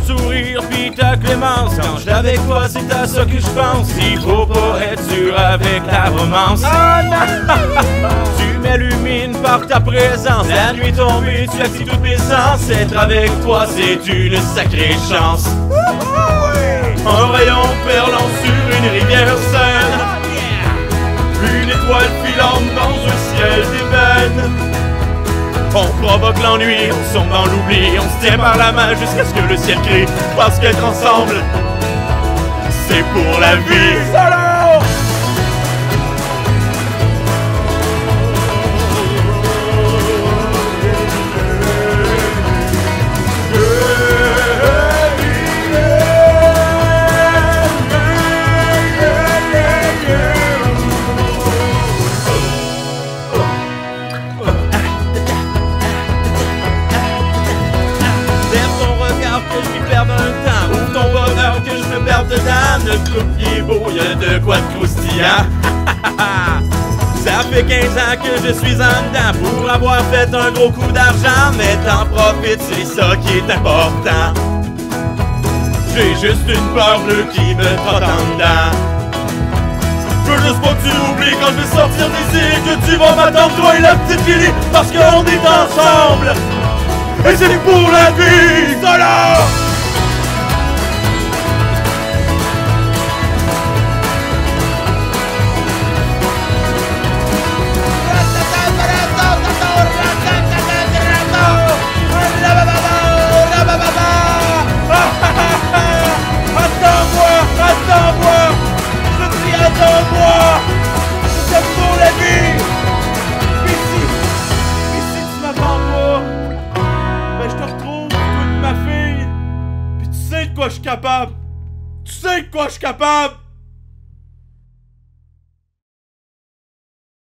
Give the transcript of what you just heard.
sourire puis ta clémence. Quand je avec toi, c'est à ça que je pense. Il faut pas être dur avec la romance. tu m'illumines par ta présence. La nuit tombée, tu actives toutes mes sens. Être avec toi, c'est une sacrée chance. On provoque l'ennui, on sombre dans l'oubli, on se tient par la main jusqu'à ce que le ciel crie. Parce qu'être ensemble, c'est pour la vie. Que je me perde dedans Notre couple est beau, y'a de quoi de croustillant. Ça fait 15 ans que je suis en dedans Pour avoir fait un gros coup d'argent Mais t'en profites, c'est ça qui est important. J'ai juste une peur bleue qui me trotte en dedans. Je veux juste pas que tu oublies quand je vais sortir d'ici Que tu vas m'attendre toi et la petite Lily Parce qu'on est ensemble. Et c'est pour la vie, de quoi je suis capable? Tu sais de quoi je suis capable?